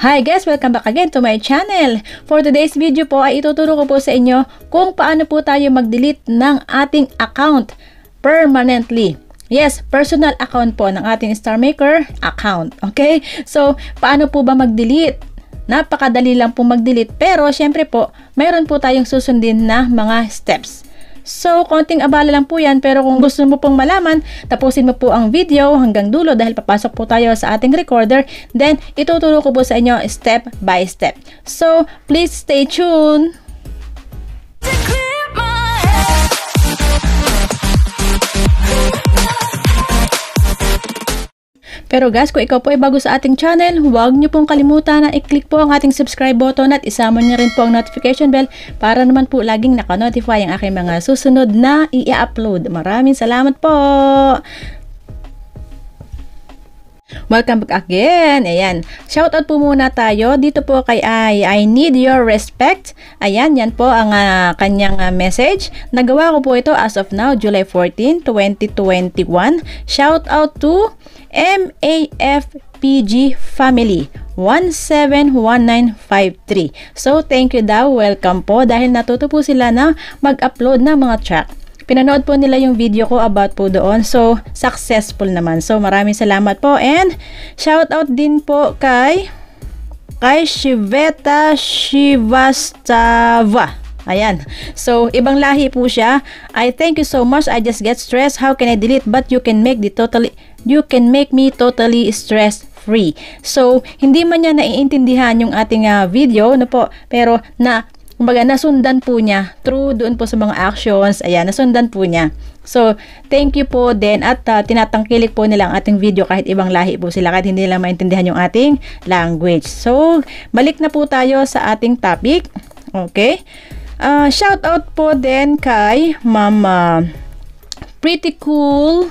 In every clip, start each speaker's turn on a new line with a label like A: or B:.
A: Hi guys! Welcome back again to my channel. For today's video po ay ituturo ko po sa inyo kung paano po tayo mag-delete ng ating account permanently. Yes, personal account po ng ating Star Maker account. Okay? So, paano po ba mag-delete? Napakadali lang po mag-delete pero syempre po, mayroon po tayong susundin na mga steps. So, konting abala lang po yan pero kung gusto mo pong malaman, tapusin mo po ang video hanggang dulo dahil papasok po tayo sa ating recorder. Then, ituturo ko po sa inyo step by step. So, please stay tuned! Pero guys, kung ikaw po ay bago sa ating channel, huwag niyo pong kalimutan na i-click po ang ating subscribe button at isama niyo rin po ang notification bell para naman po laging naka-notify ang aking mga susunod na i-upload. Maraming salamat po! Welcome back again. Ayan. Shoutout po muna tayo. Dito po kay I, I need your respect. Ayan, yan po ang uh, kanyang uh, message. Nagawa ko po ito as of now, July 14, 2021. Shoutout to MAFPG Family 171953. So, thank you daw. Welcome po dahil natuto po sila na mag-upload ng mga track. Pinanood po nila yung video ko about po doon. So, successful naman. So, maraming salamat po. And, shout out din po kay kay Shiveta Shivastava. Ayan. So, ibang lahi po siya. I thank you so much. I just get stressed. How can I delete? But you can make the totally, you can make me totally stress free. So, hindi man niya naiintindihan yung ating uh, video, no po, pero na kumbaga nasundan po niya through doon po sa mga actions, ayan, nasundan po niya. So, thank you po din at uh, tinatangkilik po nila ang ating video kahit ibang lahi po sila kahit hindi nila maintindihan yung ating language. So, balik na po tayo sa ating topic. Okay? Uh, shout out po din kay Mama Pretty Cool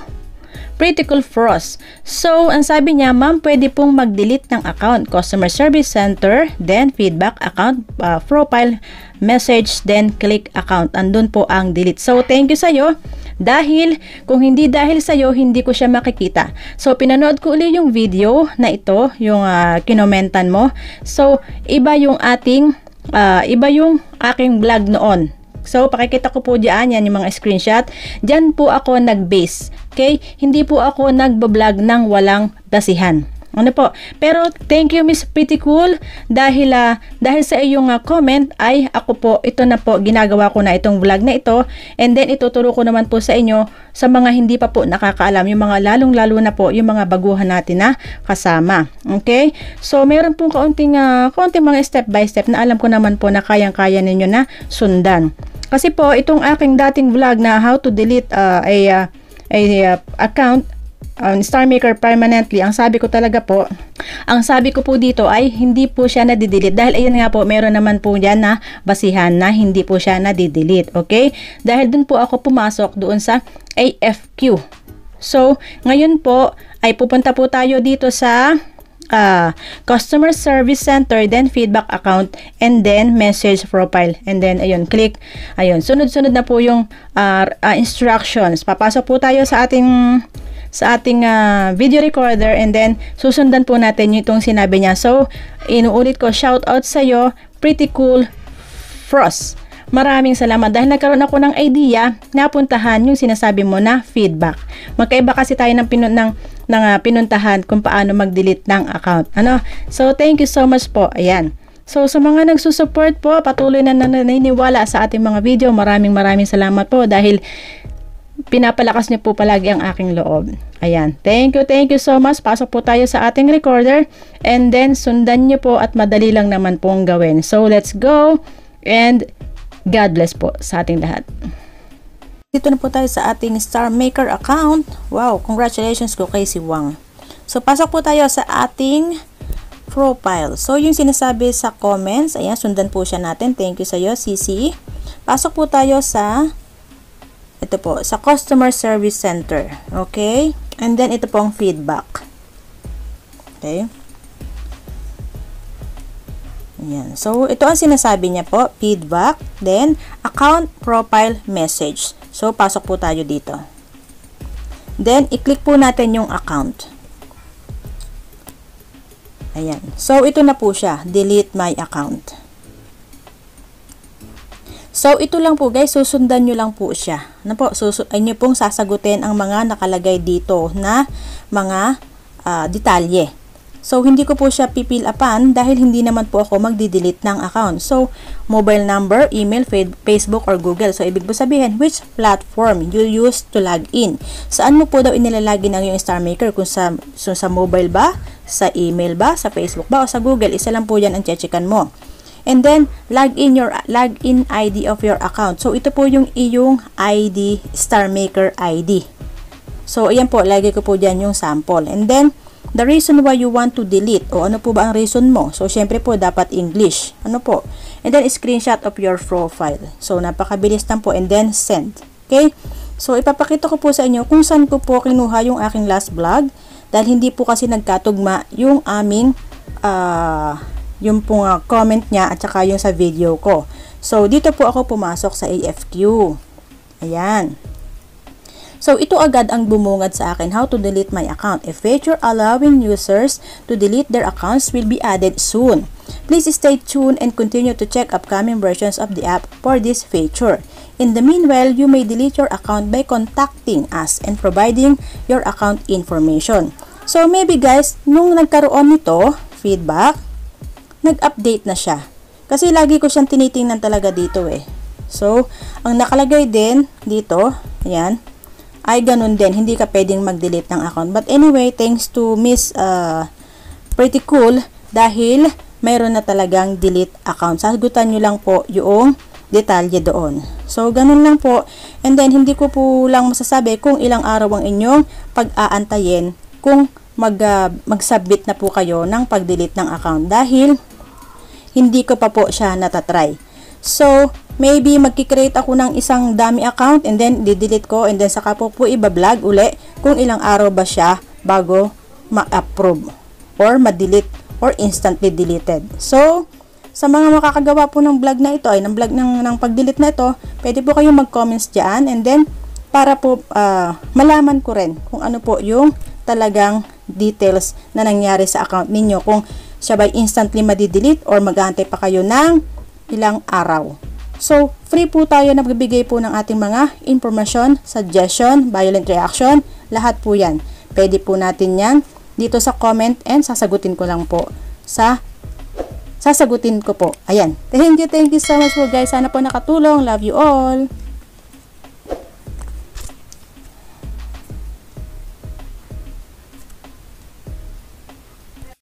A: Cool Frost. So, ang sabi niya, ma'am, pwede pong mag-delete ng account, customer service center, then feedback account, uh, profile, message, then click account. Andun po ang delete. So, thank you sa'yo. Dahil, kung hindi dahil sa'yo, hindi ko siya makikita. So, pinanood ko uli yung video na ito, yung uh, kinomentan mo. So, iba yung ating, uh, iba yung aking vlog noon So, pakikita ko po dyan, yan yung mga screenshot. Diyan po ako nag-base. Okay? Hindi po ako nagbablog ng walang basihan. Ano po? Pero thank you Miss Pretty Cool dahil uh, dahil sa iyong uh, comment ay ako po ito na po ginagawa ko na itong vlog na ito and then ituturo ko naman po sa inyo sa mga hindi pa po nakakaalam yung mga lalong lalo na po yung mga baguhan natin na kasama. Okay? So meron pong kaunting uh, kaunting mga step by step na alam ko naman po na kayang-kaya ninyo na sundan. Kasi po, itong aking dating vlog na how to delete uh, a, uh, a uh, account um, Star Maker permanently, ang sabi ko talaga po, ang sabi ko po dito ay hindi po siya nadidelete dahil ayun nga po, meron naman po dyan na basihan na hindi po siya nadidelete, okay? Dahil dun po ako pumasok doon sa AFQ. So, ngayon po ay pupunta po tayo dito sa uh, customer service center, then feedback account, and then message profile. And then, ayun, click. Ayun, sunod-sunod na po yung uh, uh, instructions. Papasok po tayo sa ating sa ating uh, video recorder and then susundan po natin yung itong sinabi niya. So, inuulit ko, shout out sa iyo, pretty cool Frost. Maraming salamat dahil nagkaroon ako ng idea na puntahan yung sinasabi mo na feedback. Magkaiba kasi tayo ng, pinun ng, ng uh, pinuntahan kung paano mag-delete ng account. Ano? So, thank you so much po. Ayan. So, sa mga nagsusupport po, patuloy na naniniwala sa ating mga video, maraming maraming salamat po dahil pinapalakas niyo po palagi ang aking loob. Ayan. Thank you, thank you so much. Pasok po tayo sa ating recorder and then sundan niyo po at madali lang naman pong gawin. So, let's go and God bless po sa ating lahat. Dito na po tayo sa ating Star Maker account. Wow, congratulations ko kay si Wang. So, pasok po tayo sa ating profile. So, yung sinasabi sa comments, ayan, sundan po siya natin. Thank you sa iyo, CC. Pasok po tayo sa, ito po, sa Customer Service Center. Okay? And then, ito pong feedback. Okay? Ayan. So, ito ang sinasabi niya po, feedback, then account profile message. So, pasok po tayo dito. Then, i-click po natin yung account. Ayan. So, ito na po siya. Delete my account. So, ito lang po guys, susundan nyo lang po siya. Ano po, susu ay nyo pong sasagutin ang mga nakalagay dito na mga uh, detalye. So, hindi ko po siya pipil upan dahil hindi naman po ako magdi-delete ng account. So, mobile number, email, Facebook, or Google. So, ibig po sabihin, which platform you use to log in. Saan mo po daw inilalagin ang yung Star Maker? Kung sa, so, sa mobile ba, sa email ba, sa Facebook ba, o sa Google. Isa lang po yan ang chechikan mo. And then, log in your login ID of your account. So, ito po yung iyong ID, Star Maker ID. So, ayan po, lagay ko po dyan yung sample. And then, the reason why you want to delete o ano po ba ang reason mo? So syempre po dapat English. Ano po? And then screenshot of your profile. So napakabilis lang po. And then send. Okay? So ipapakita ko po sa inyo kung saan ko po kinuha yung aking last vlog. Dahil hindi po kasi nagkatugma yung aming uh, yung pong uh, comment niya at saka yung sa video ko so dito po ako pumasok sa AFQ ayan So, ito agad ang bumungad sa akin how to delete my account. A feature allowing users to delete their accounts will be added soon. Please stay tuned and continue to check upcoming versions of the app for this feature. In the meanwhile, you may delete your account by contacting us and providing your account information. So, maybe guys, nung nagkaroon nito, feedback, nag-update na siya. Kasi lagi ko siyang tinitingnan talaga dito eh. So, ang nakalagay din dito, ayan, ay ganun din. Hindi ka pwedeng mag-delete ng account. But anyway, thanks to Miss uh, Pretty Cool dahil mayroon na talagang delete account. Sagutan nyo lang po yung detalye doon. So, ganun lang po. And then, hindi ko po lang masasabi kung ilang araw ang inyong pag-aantayin kung mag, uh, mag-submit na po kayo ng pag-delete ng account dahil hindi ko pa po siya natatry. So, maybe magkikreate ako ng isang dummy account and then di-delete ko and then saka po po iba-vlog uli kung ilang araw ba siya bago ma-approve or ma-delete or instantly deleted. So, sa mga makakagawa po ng vlog na ito ay ng vlog ng, ng pag-delete na ito, pwede po kayong mag-comments dyan and then para po uh, malaman ko rin kung ano po yung talagang details na nangyari sa account ninyo kung siya ba instantly madi-delete or mag-aantay pa kayo ng ilang araw. So, free po tayo na magbibigay po ng ating mga information, suggestion, violent reaction, lahat po yan. Pwede po natin yan dito sa comment and sasagutin ko lang po sa sasagutin ko po. Ayan. Thank you, thank you so much po guys. Sana po nakatulong. Love you all.